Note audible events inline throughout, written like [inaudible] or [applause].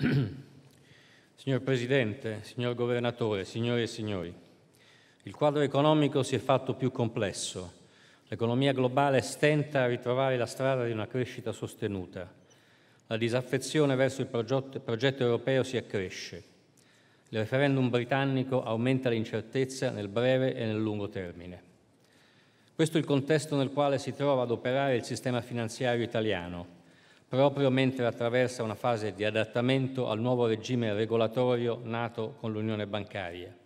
[clears throat] Signor Presidente, signor Governatore, signore e signori, il quadro economico si è fatto più complesso. L'economia globale stenta a ritrovare la strada di una crescita sostenuta. La disaffezione verso il progetto, progetto europeo si accresce. Il referendum britannico aumenta l'incertezza nel breve e nel lungo termine. Questo è il contesto nel quale si trova ad operare il sistema finanziario italiano, proprio mentre attraversa una fase di adattamento al nuovo regime regolatorio nato con l'Unione bancaria.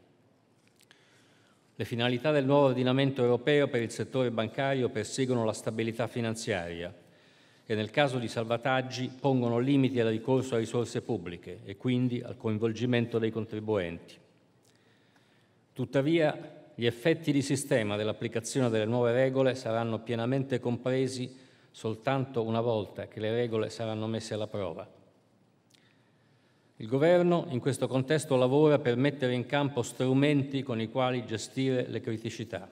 Le finalità del nuovo ordinamento europeo per il settore bancario perseguono la stabilità finanziaria e nel caso di salvataggi pongono limiti al ricorso a risorse pubbliche e quindi al coinvolgimento dei contribuenti. Tuttavia, gli effetti di sistema dell'applicazione delle nuove regole saranno pienamente compresi soltanto una volta che le regole saranno messe alla prova. Il Governo in questo contesto lavora per mettere in campo strumenti con i quali gestire le criticità.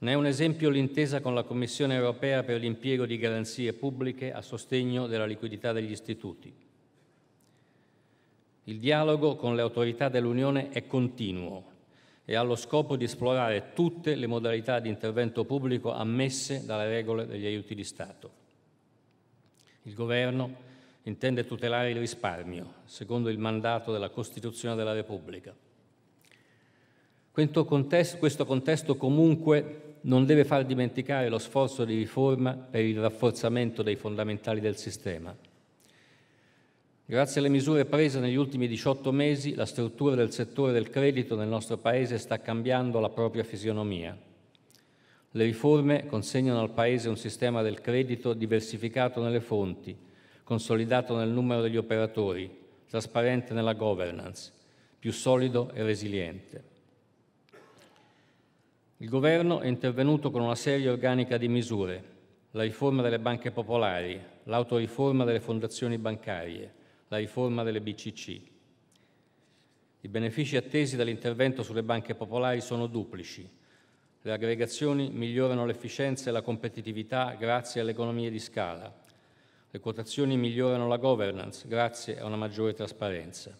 Ne è un esempio l'intesa con la Commissione europea per l'impiego di garanzie pubbliche a sostegno della liquidità degli istituti. Il dialogo con le autorità dell'Unione è continuo e ha lo scopo di esplorare tutte le modalità di intervento pubblico ammesse dalle regole degli aiuti di Stato. Il Governo intende tutelare il risparmio, secondo il mandato della Costituzione della Repubblica. Questo contesto, questo contesto comunque non deve far dimenticare lo sforzo di riforma per il rafforzamento dei fondamentali del sistema Grazie alle misure prese negli ultimi 18 mesi, la struttura del settore del credito nel nostro Paese sta cambiando la propria fisionomia. Le riforme consegnano al Paese un sistema del credito diversificato nelle fonti, consolidato nel numero degli operatori, trasparente nella governance, più solido e resiliente. Il Governo è intervenuto con una serie organica di misure, la riforma delle banche popolari, l'autoriforma delle fondazioni bancarie, la riforma delle BCC. I benefici attesi dall'intervento sulle banche popolari sono duplici. Le aggregazioni migliorano l'efficienza e la competitività grazie alle economie di scala. Le quotazioni migliorano la governance grazie a una maggiore trasparenza.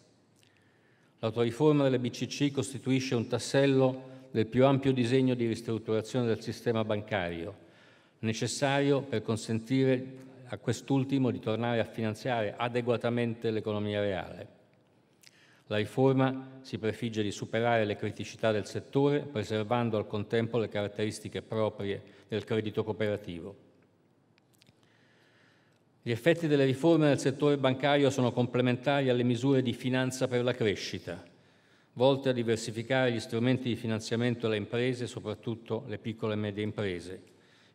L'autoriforma delle BCC costituisce un tassello del più ampio disegno di ristrutturazione del sistema bancario, necessario per consentire a quest'ultimo di tornare a finanziare adeguatamente l'economia reale. La riforma si prefigge di superare le criticità del settore, preservando al contempo le caratteristiche proprie del credito cooperativo. Gli effetti delle riforme nel settore bancario sono complementari alle misure di finanza per la crescita, volte a diversificare gli strumenti di finanziamento alle imprese, soprattutto le piccole e medie imprese,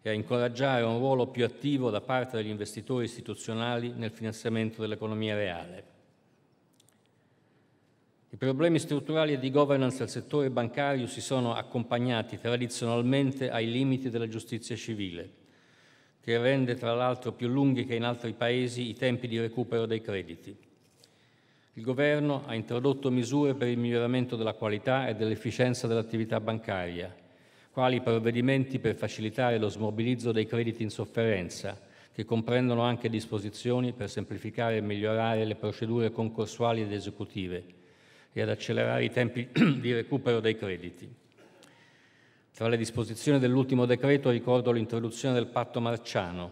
e a incoraggiare un ruolo più attivo da parte degli investitori istituzionali nel finanziamento dell'economia reale. I problemi strutturali e di governance del settore bancario si sono accompagnati tradizionalmente ai limiti della giustizia civile, che rende tra l'altro più lunghi che in altri paesi i tempi di recupero dei crediti. Il Governo ha introdotto misure per il miglioramento della qualità e dell'efficienza dell'attività bancaria, quali provvedimenti per facilitare lo smobilizzo dei crediti in sofferenza, che comprendono anche disposizioni per semplificare e migliorare le procedure concorsuali ed esecutive e ad accelerare i tempi [clears throat] di recupero dei crediti. Tra le disposizioni dell'ultimo decreto ricordo l'introduzione del patto marciano,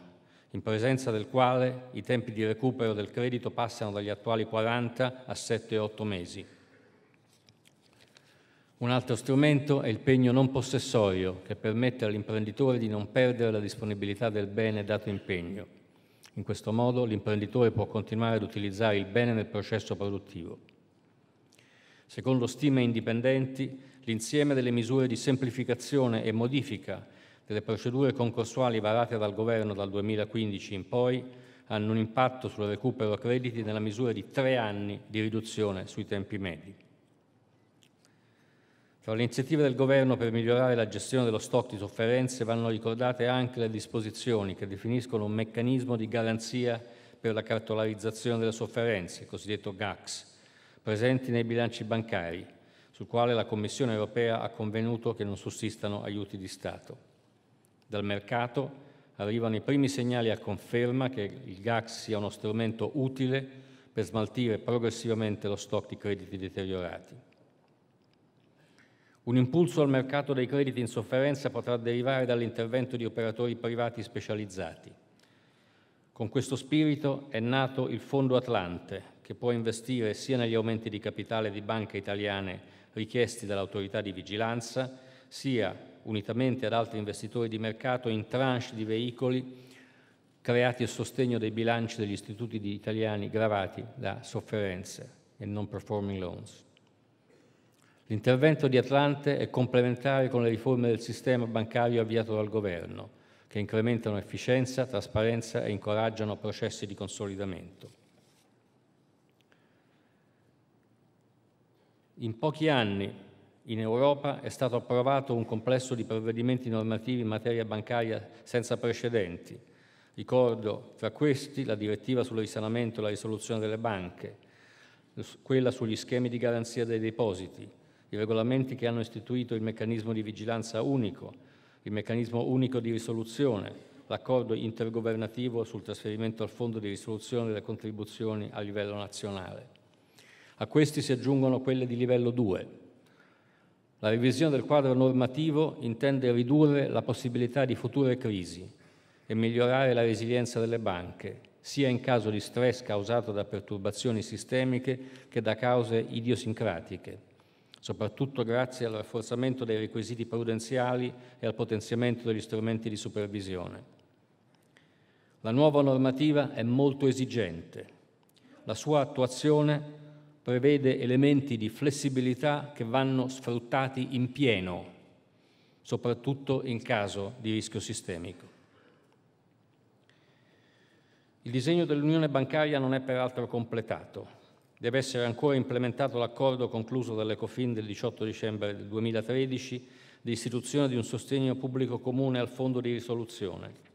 in presenza del quale i tempi di recupero del credito passano dagli attuali 40 a 7-8 mesi. Un altro strumento è il pegno non possessorio, che permette all'imprenditore di non perdere la disponibilità del bene dato in pegno. In questo modo l'imprenditore può continuare ad utilizzare il bene nel processo produttivo. Secondo stime indipendenti, l'insieme delle misure di semplificazione e modifica delle procedure concorsuali varate dal Governo dal 2015 in poi hanno un impatto sul recupero crediti nella misura di tre anni di riduzione sui tempi medi. Tra le iniziative del Governo per migliorare la gestione dello stock di sofferenze vanno ricordate anche le disposizioni che definiscono un meccanismo di garanzia per la cartolarizzazione delle sofferenze, cosiddetto GACS, presenti nei bilanci bancari, sul quale la Commissione europea ha convenuto che non sussistano aiuti di Stato. Dal mercato arrivano i primi segnali a conferma che il GACS sia uno strumento utile per smaltire progressivamente lo stock di crediti deteriorati. Un impulso al mercato dei crediti in sofferenza potrà derivare dall'intervento di operatori privati specializzati. Con questo spirito è nato il Fondo Atlante, che può investire sia negli aumenti di capitale di banche italiane richiesti dall'autorità di vigilanza, sia, unitamente ad altri investitori di mercato, in tranche di veicoli creati a sostegno dei bilanci degli istituti italiani gravati da sofferenze e non performing loans. L'intervento di Atlante è complementare con le riforme del sistema bancario avviato dal governo, che incrementano efficienza, trasparenza e incoraggiano processi di consolidamento. In pochi anni in Europa è stato approvato un complesso di provvedimenti normativi in materia bancaria senza precedenti. Ricordo tra questi la direttiva sul risanamento e la risoluzione delle banche, quella sugli schemi di garanzia dei depositi, i regolamenti che hanno istituito il meccanismo di vigilanza unico, il meccanismo unico di risoluzione, l'accordo intergovernativo sul trasferimento al fondo di risoluzione delle contribuzioni a livello nazionale. A questi si aggiungono quelle di livello 2. La revisione del quadro normativo intende ridurre la possibilità di future crisi e migliorare la resilienza delle banche, sia in caso di stress causato da perturbazioni sistemiche che da cause idiosincratiche, soprattutto grazie al rafforzamento dei requisiti prudenziali e al potenziamento degli strumenti di supervisione. La nuova normativa è molto esigente. La sua attuazione prevede elementi di flessibilità che vanno sfruttati in pieno, soprattutto in caso di rischio sistemico. Il disegno dell'Unione bancaria non è peraltro completato. Deve essere ancora implementato l'accordo concluso dall'Ecofin del 18 dicembre del 2013 di istituzione di un sostegno pubblico comune al fondo di risoluzione,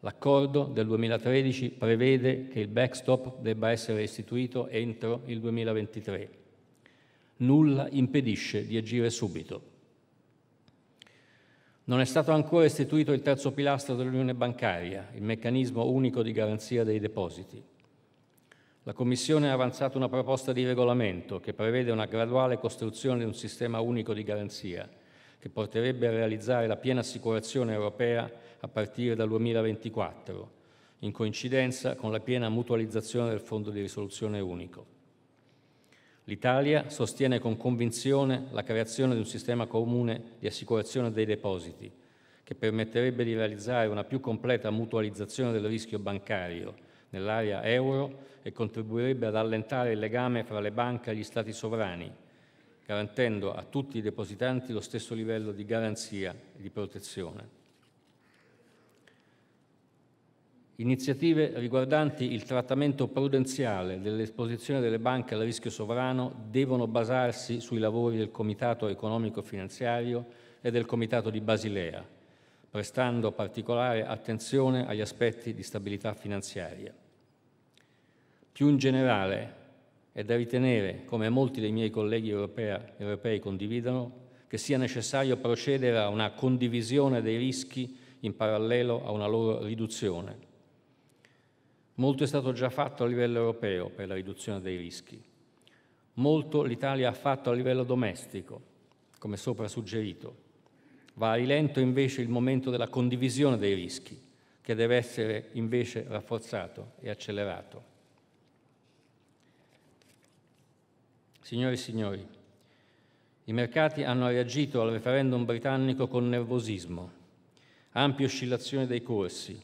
L'accordo del 2013 prevede che il backstop debba essere istituito entro il 2023. Nulla impedisce di agire subito. Non è stato ancora istituito il terzo pilastro dell'Unione bancaria, il meccanismo unico di garanzia dei depositi. La Commissione ha avanzato una proposta di regolamento che prevede una graduale costruzione di un sistema unico di garanzia, che porterebbe a realizzare la piena assicurazione europea a partire dal 2024, in coincidenza con la piena mutualizzazione del Fondo di risoluzione unico. L'Italia sostiene con convinzione la creazione di un sistema comune di assicurazione dei depositi, che permetterebbe di realizzare una più completa mutualizzazione del rischio bancario nell'area euro e contribuirebbe ad allentare il legame fra le banche e gli Stati sovrani, garantendo a tutti i depositanti lo stesso livello di garanzia e di protezione. Iniziative riguardanti il trattamento prudenziale dell'esposizione delle banche al rischio sovrano devono basarsi sui lavori del Comitato economico-finanziario e del Comitato di Basilea, prestando particolare attenzione agli aspetti di stabilità finanziaria. Più in generale, è da ritenere, come molti dei miei colleghi europea, europei condividono, che sia necessario procedere a una condivisione dei rischi in parallelo a una loro riduzione Molto è stato già fatto a livello europeo per la riduzione dei rischi. Molto l'Italia ha fatto a livello domestico, come sopra suggerito. Va a rilento invece il momento della condivisione dei rischi, che deve essere invece rafforzato e accelerato. Signore e signori, i mercati hanno reagito al referendum britannico con nervosismo, ampie oscillazioni dei corsi,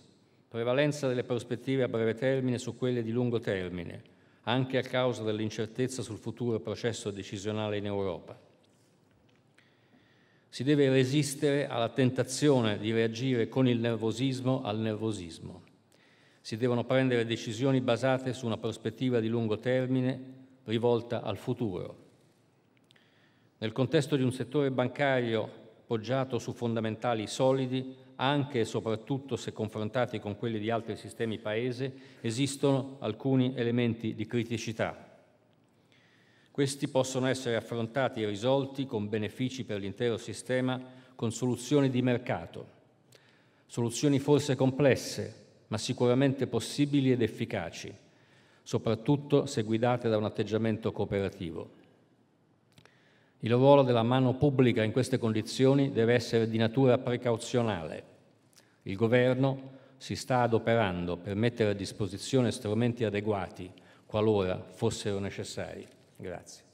prevalenza delle prospettive a breve termine su quelle di lungo termine, anche a causa dell'incertezza sul futuro processo decisionale in Europa. Si deve resistere alla tentazione di reagire con il nervosismo al nervosismo. Si devono prendere decisioni basate su una prospettiva di lungo termine rivolta al futuro. Nel contesto di un settore bancario poggiato su fondamentali solidi, anche e soprattutto se confrontati con quelli di altri sistemi paese, esistono alcuni elementi di criticità. Questi possono essere affrontati e risolti con benefici per l'intero sistema con soluzioni di mercato, soluzioni forse complesse, ma sicuramente possibili ed efficaci, soprattutto se guidate da un atteggiamento cooperativo. Il ruolo della mano pubblica in queste condizioni deve essere di natura precauzionale. Il Governo si sta adoperando per mettere a disposizione strumenti adeguati qualora fossero necessari. Grazie.